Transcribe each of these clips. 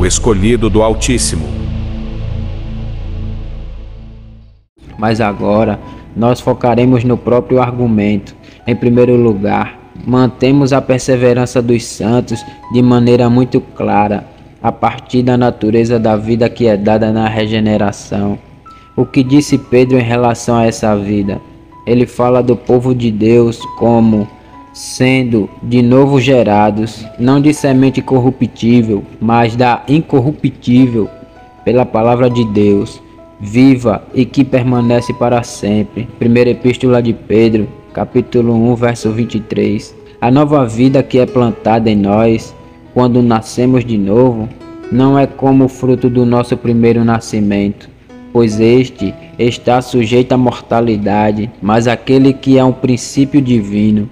o escolhido do Altíssimo. Mas agora nós focaremos no próprio argumento. Em primeiro lugar, mantemos a perseverança dos santos de maneira muito clara, a partir da natureza da vida que é dada na regeneração. O que disse Pedro em relação a essa vida? Ele fala do povo de Deus como sendo de novo gerados, não de semente corruptível, mas da incorruptível, pela palavra de Deus, viva e que permanece para sempre. Primeira Epístola de Pedro, capítulo 1, verso 23. A nova vida que é plantada em nós, quando nascemos de novo, não é como fruto do nosso primeiro nascimento, pois este está sujeito à mortalidade, mas aquele que é um princípio divino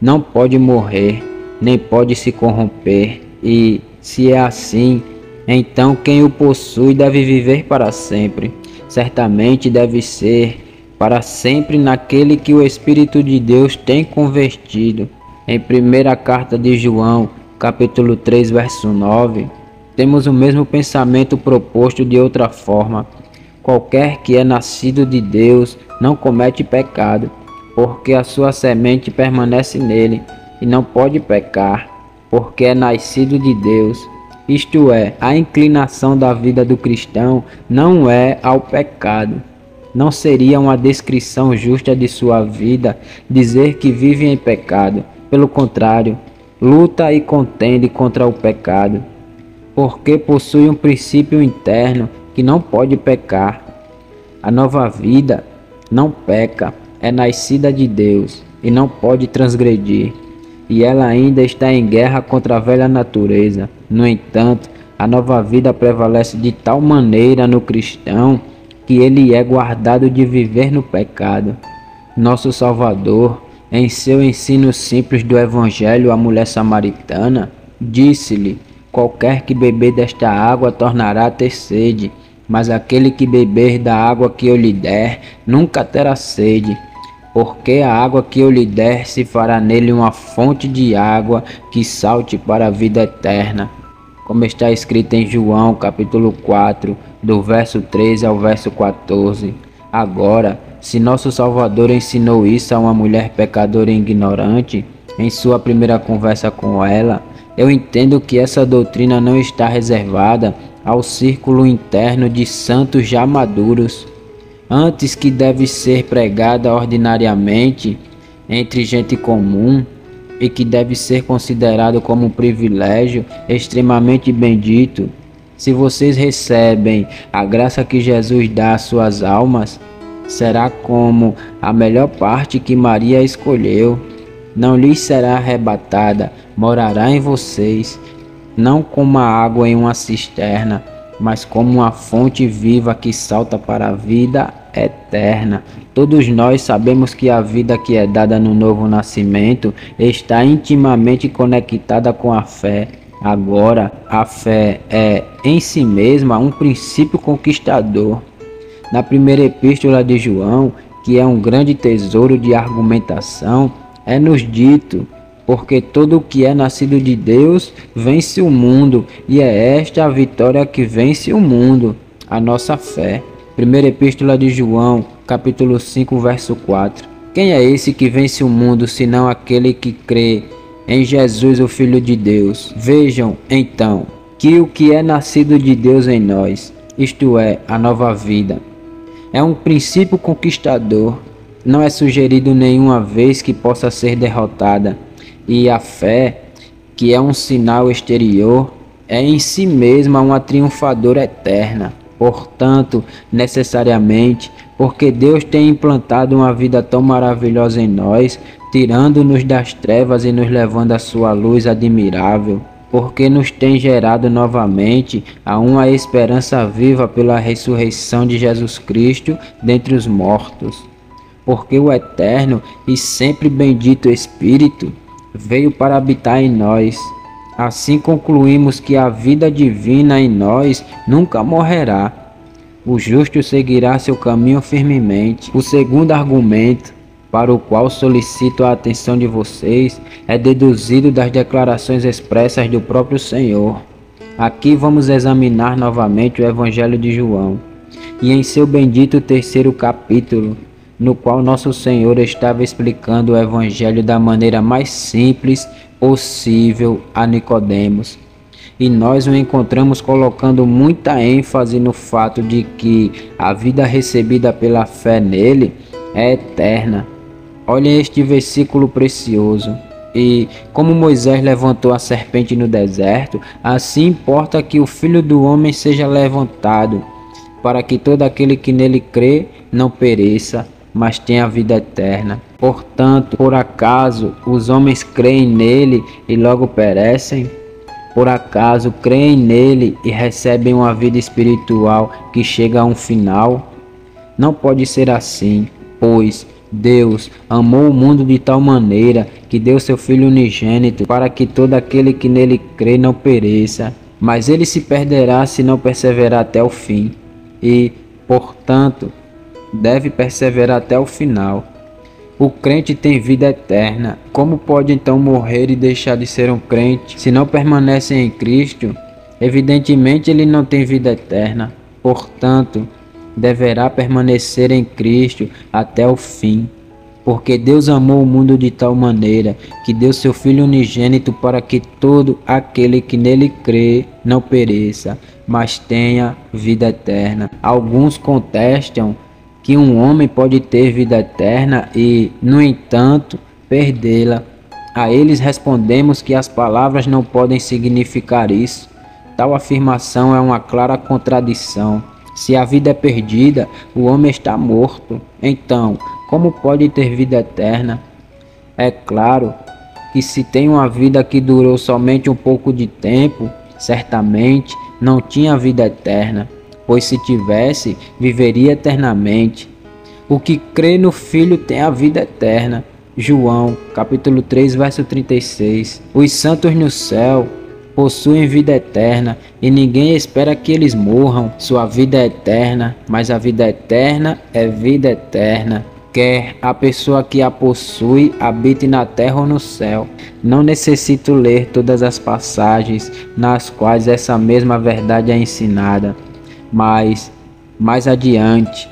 não pode morrer, nem pode se corromper, e, se é assim, então quem o possui deve viver para sempre. Certamente deve ser para sempre naquele que o Espírito de Deus tem convertido. Em primeira carta de João, capítulo 3, verso 9, temos o mesmo pensamento proposto de outra forma. Qualquer que é nascido de Deus não comete pecado, porque a sua semente permanece nele e não pode pecar, porque é nascido de Deus. Isto é, a inclinação da vida do cristão não é ao pecado. Não seria uma descrição justa de sua vida dizer que vive em pecado. Pelo contrário, luta e contende contra o pecado, porque possui um princípio interno que não pode pecar. A nova vida não peca, é nascida de Deus e não pode transgredir, e ela ainda está em guerra contra a velha natureza. No entanto, a nova vida prevalece de tal maneira no cristão que ele é guardado de viver no pecado. Nosso Salvador, em seu ensino simples do Evangelho à mulher samaritana, disse-lhe: Qualquer que beber desta água tornará a ter sede, mas aquele que beber da água que eu lhe der nunca terá sede porque a água que eu lhe der se fará nele uma fonte de água que salte para a vida eterna. Como está escrito em João capítulo 4, do verso 13 ao verso 14. Agora, se nosso Salvador ensinou isso a uma mulher pecadora e ignorante, em sua primeira conversa com ela, eu entendo que essa doutrina não está reservada ao círculo interno de santos já maduros antes que deve ser pregada ordinariamente entre gente comum e que deve ser considerado como um privilégio extremamente bendito. Se vocês recebem a graça que Jesus dá às suas almas, será como a melhor parte que Maria escolheu. Não lhes será arrebatada, morará em vocês, não como a água em uma cisterna mas como uma fonte viva que salta para a vida eterna. Todos nós sabemos que a vida que é dada no novo nascimento está intimamente conectada com a fé. Agora, a fé é em si mesma um princípio conquistador. Na primeira epístola de João, que é um grande tesouro de argumentação, é nos dito porque todo o que é nascido de Deus vence o mundo, e é esta a vitória que vence o mundo, a nossa fé. Primeira Epístola de João, capítulo 5, verso 4. Quem é esse que vence o mundo, senão aquele que crê em Jesus, o Filho de Deus? Vejam, então, que o que é nascido de Deus em nós, isto é, a nova vida, é um princípio conquistador, não é sugerido nenhuma vez que possa ser derrotada e a fé, que é um sinal exterior, é em si mesma uma triunfadora eterna. Portanto, necessariamente, porque Deus tem implantado uma vida tão maravilhosa em nós, tirando-nos das trevas e nos levando à sua luz admirável, porque nos tem gerado novamente a uma esperança viva pela ressurreição de Jesus Cristo dentre os mortos. Porque o eterno e sempre bendito Espírito veio para habitar em nós. Assim concluímos que a vida divina em nós nunca morrerá. O justo seguirá seu caminho firmemente. O segundo argumento, para o qual solicito a atenção de vocês, é deduzido das declarações expressas do próprio Senhor. Aqui vamos examinar novamente o Evangelho de João, e em seu bendito terceiro capítulo, no qual nosso Senhor estava explicando o Evangelho da maneira mais simples possível a Nicodemos. E nós o encontramos colocando muita ênfase no fato de que a vida recebida pela fé nele é eterna. Olhem este versículo precioso. E como Moisés levantou a serpente no deserto, assim importa que o Filho do Homem seja levantado, para que todo aquele que nele crê não pereça, mas tenha vida eterna. Portanto, por acaso os homens creem nele e logo perecem? Por acaso creem nele e recebem uma vida espiritual que chega a um final? Não pode ser assim, pois Deus amou o mundo de tal maneira que deu seu Filho unigênito para que todo aquele que nele crê não pereça, mas ele se perderá se não perseverar até o fim. E, portanto, deve perseverar até o final. O crente tem vida eterna. Como pode então morrer e deixar de ser um crente se não permanece em Cristo? Evidentemente ele não tem vida eterna. Portanto, deverá permanecer em Cristo até o fim. Porque Deus amou o mundo de tal maneira que deu seu Filho unigênito para que todo aquele que nele crê não pereça, mas tenha vida eterna. Alguns contestam que um homem pode ter vida eterna e, no entanto, perdê-la. A eles respondemos que as palavras não podem significar isso. Tal afirmação é uma clara contradição. Se a vida é perdida, o homem está morto. Então, como pode ter vida eterna? É claro que se tem uma vida que durou somente um pouco de tempo, certamente não tinha vida eterna, pois se tivesse, viveria eternamente. O que crê no Filho tem a vida eterna. João, capítulo 3, verso 36. Os santos no céu possuem vida eterna e ninguém espera que eles morram. Sua vida é eterna, mas a vida eterna é vida eterna. Quer a pessoa que a possui habite na terra ou no céu. Não necessito ler todas as passagens nas quais essa mesma verdade é ensinada, mas mais adiante,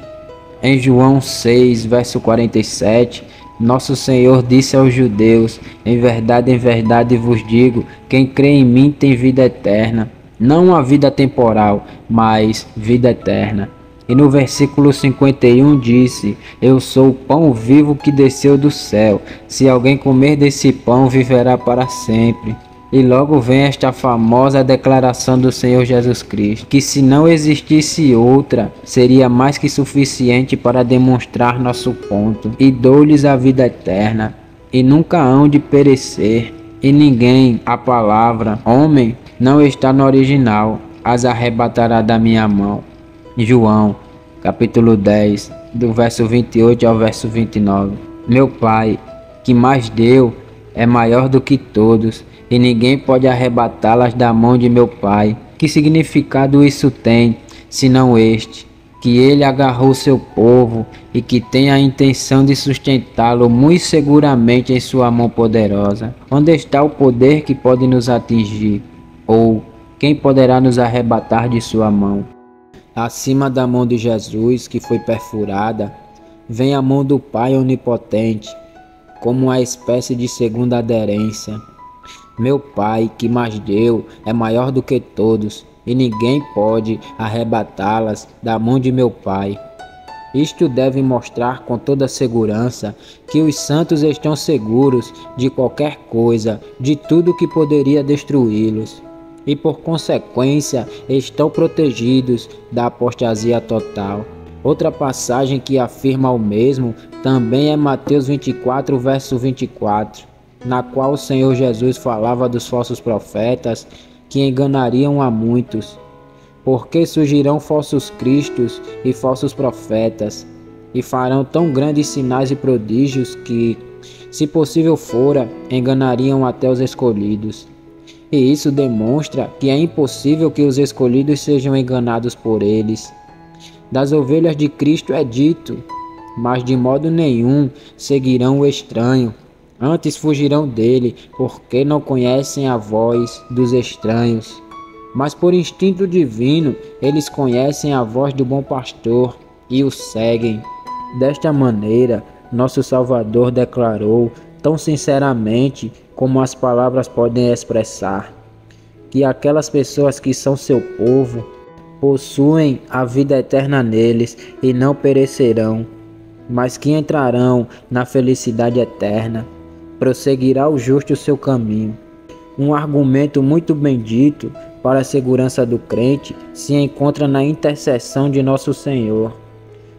em João 6, verso 47, nosso Senhor disse aos judeus: Em verdade, em verdade vos digo: quem crê em mim tem vida eterna. Não a vida temporal, mas vida eterna. E no versículo 51 disse: Eu sou o pão vivo que desceu do céu. Se alguém comer desse pão, viverá para sempre. E logo vem esta famosa declaração do Senhor Jesus Cristo, que se não existisse outra, seria mais que suficiente para demonstrar nosso ponto. E dou-lhes a vida eterna, e nunca hão de perecer. E ninguém, a palavra, homem, não está no original, as arrebatará da minha mão. João, capítulo 10, do verso 28 ao verso 29. Meu Pai, que mais deu, é maior do que todos e ninguém pode arrebatá-las da mão de meu Pai. Que significado isso tem, senão este? Que ele agarrou seu povo e que tem a intenção de sustentá-lo muito seguramente em sua mão poderosa. Onde está o poder que pode nos atingir? Ou quem poderá nos arrebatar de sua mão? Acima da mão de Jesus, que foi perfurada, vem a mão do Pai onipotente, como uma espécie de segunda aderência. Meu Pai, que mais deu, é maior do que todos, e ninguém pode arrebatá-las da mão de meu Pai. Isto deve mostrar com toda segurança que os santos estão seguros de qualquer coisa, de tudo que poderia destruí-los, e por consequência estão protegidos da apostasia total. Outra passagem que afirma o mesmo também é Mateus 24, verso 24 na qual o Senhor Jesus falava dos falsos profetas que enganariam a muitos. Porque surgirão falsos cristos e falsos profetas, e farão tão grandes sinais e prodígios que, se possível fora, enganariam até os escolhidos. E isso demonstra que é impossível que os escolhidos sejam enganados por eles. Das ovelhas de Cristo é dito, mas de modo nenhum seguirão o estranho Antes fugirão dele, porque não conhecem a voz dos estranhos. mas por instinto divino eles conhecem a voz do bom pastor e o seguem. Desta maneira, nosso Salvador declarou, tão sinceramente como as palavras podem expressar, que aquelas pessoas que são seu povo possuem a vida eterna neles e não perecerão, mas que entrarão na felicidade eterna. Prosseguirá o justo o seu caminho. Um argumento muito bendito para a segurança do crente se encontra na intercessão de nosso Senhor.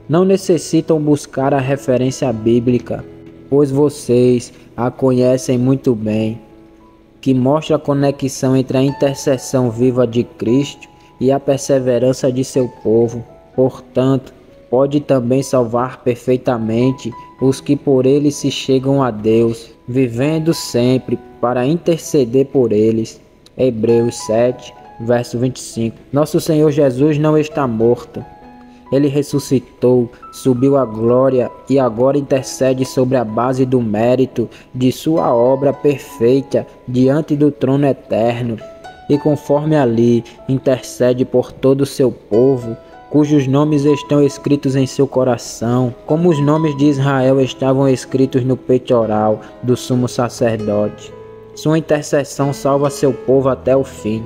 Não necessitam buscar a referência bíblica, pois vocês a conhecem muito bem, que mostra a conexão entre a intercessão viva de Cristo e a perseverança de seu povo. Portanto, pode também salvar perfeitamente os que por ele se chegam a Deus, vivendo sempre para interceder por eles. Hebreus 7, verso 25. Nosso Senhor Jesus não está morto. Ele ressuscitou, subiu à glória e agora intercede sobre a base do mérito de sua obra perfeita diante do trono eterno. E conforme ali intercede por todo o seu povo, cujos nomes estão escritos em seu coração, como os nomes de Israel estavam escritos no peitoral do sumo sacerdote. Sua intercessão salva seu povo até o fim.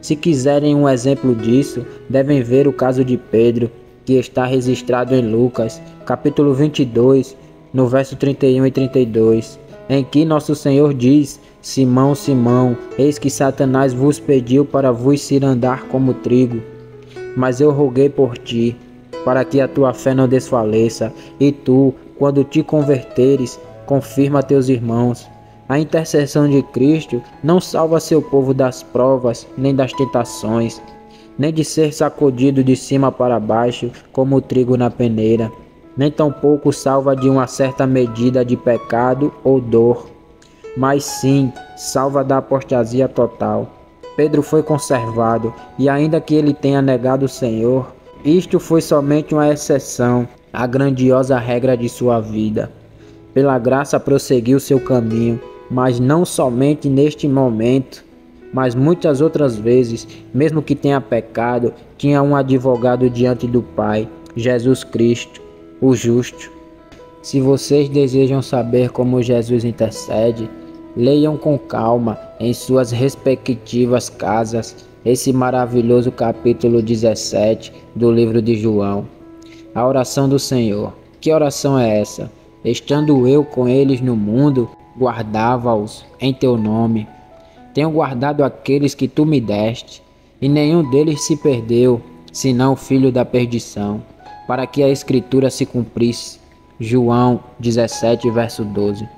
Se quiserem um exemplo disso, devem ver o caso de Pedro, que está registrado em Lucas, capítulo 22, no verso 31 e 32, em que nosso Senhor diz: Simão, Simão, eis que Satanás vos pediu para vos cirandar como trigo, mas eu roguei por ti, para que a tua fé não desfaleça, e tu, quando te converteres, confirma teus irmãos. A intercessão de Cristo não salva seu povo das provas nem das tentações, nem de ser sacudido de cima para baixo como o trigo na peneira, nem tampouco salva de uma certa medida de pecado ou dor, mas sim salva da apostasia total. Pedro foi conservado, e ainda que ele tenha negado o Senhor, isto foi somente uma exceção à grandiosa regra de sua vida. Pela graça prosseguiu seu caminho mas não somente neste momento, mas muitas outras vezes, mesmo que tenha pecado, tinha um advogado diante do Pai, Jesus Cristo, o justo. Se vocês desejam saber como Jesus intercede, leiam com calma em suas respectivas casas esse maravilhoso capítulo 17 do livro de João. A oração do Senhor. Que oração é essa? Estando eu com eles no mundo, guardava-os em teu nome. Tenho guardado aqueles que tu me deste, e nenhum deles se perdeu, senão o filho da perdição, para que a escritura se cumprisse. João 17, verso 12.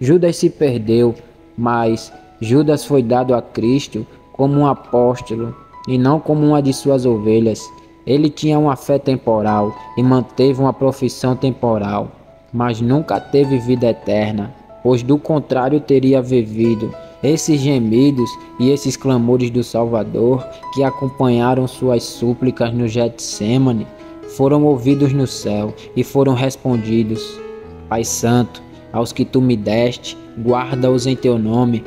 Judas se perdeu, mas Judas foi dado a Cristo como um apóstolo e não como uma de suas ovelhas. Ele tinha uma fé temporal e manteve uma profissão temporal, mas nunca teve vida eterna pois do contrário teria vivido. Esses gemidos e esses clamores do Salvador que acompanharam suas súplicas no Getsemane foram ouvidos no céu e foram respondidos. Pai Santo, aos que tu me deste, guarda-os em teu nome.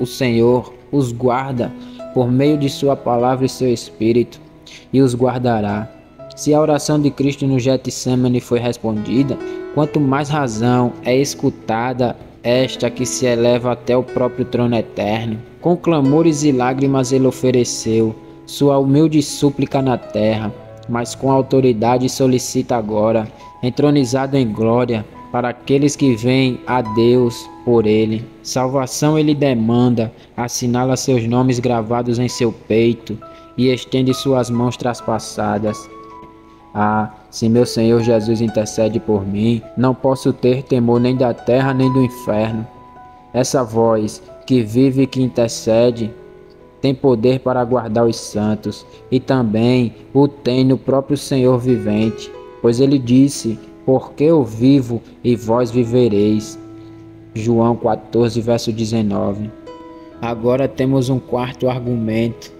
O Senhor os guarda por meio de sua palavra e seu espírito e os guardará. Se a oração de Cristo no Getsemane foi respondida, quanto mais razão é escutada esta que se eleva até o próprio trono eterno. Com clamores e lágrimas ele ofereceu sua humilde súplica na terra, mas com autoridade solicita agora, entronizado em glória, para aqueles que vêm a Deus por ele. Salvação ele demanda, assinala seus nomes gravados em seu peito e estende suas mãos traspassadas. Ah, se meu Senhor Jesus intercede por mim, não posso ter temor nem da terra nem do inferno. Essa voz que vive e que intercede tem poder para guardar os santos e também o tem no próprio Senhor vivente, pois ele disse: Porque eu vivo e vós vivereis. João 14, verso 19. Agora temos um quarto argumento.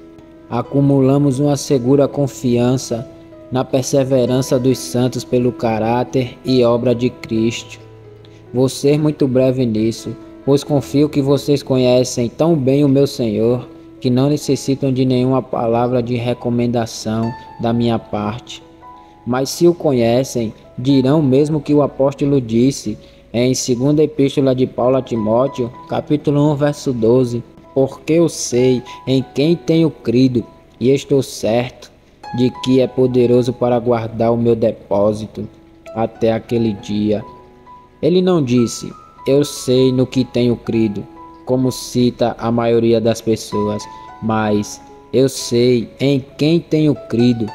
Acumulamos uma segura confiança na perseverança dos santos pelo caráter e obra de Cristo. Vou ser muito breve nisso, pois confio que vocês conhecem tão bem o meu Senhor que não necessitam de nenhuma palavra de recomendação da minha parte. Mas se o conhecem, dirão mesmo que o apóstolo disse em 2 Epístola de Paulo a Timóteo, capítulo 1, verso 12: Porque eu sei em quem tenho crido e estou certo de que é poderoso para guardar o meu depósito até aquele dia. Ele não disse, eu sei no que tenho crido, como cita a maioria das pessoas, mas eu sei em quem tenho crido.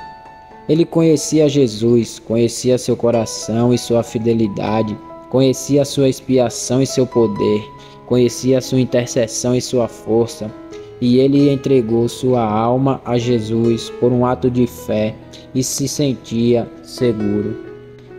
Ele conhecia Jesus, conhecia seu coração e sua fidelidade, conhecia sua expiação e seu poder, conhecia sua intercessão e sua força e ele entregou sua alma a Jesus por um ato de fé e se sentia seguro.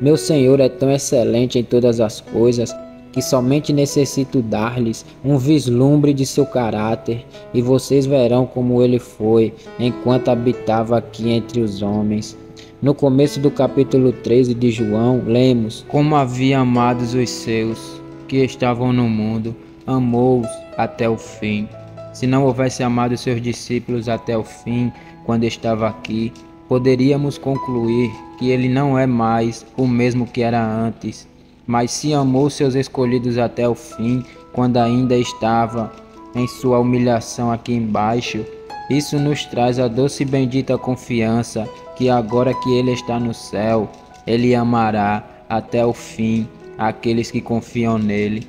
Meu Senhor é tão excelente em todas as coisas que somente necessito dar-lhes um vislumbre de seu caráter, e vocês verão como ele foi enquanto habitava aqui entre os homens. No começo do capítulo 13 de João, lemos: Como havia amados os seus que estavam no mundo, amou-os até o fim. Se não houvesse amado seus discípulos até o fim, quando estava aqui, poderíamos concluir que ele não é mais o mesmo que era antes. Mas se amou seus escolhidos até o fim, quando ainda estava em sua humilhação aqui embaixo, isso nos traz a doce e bendita confiança que agora que ele está no céu, ele amará até o fim aqueles que confiam nele.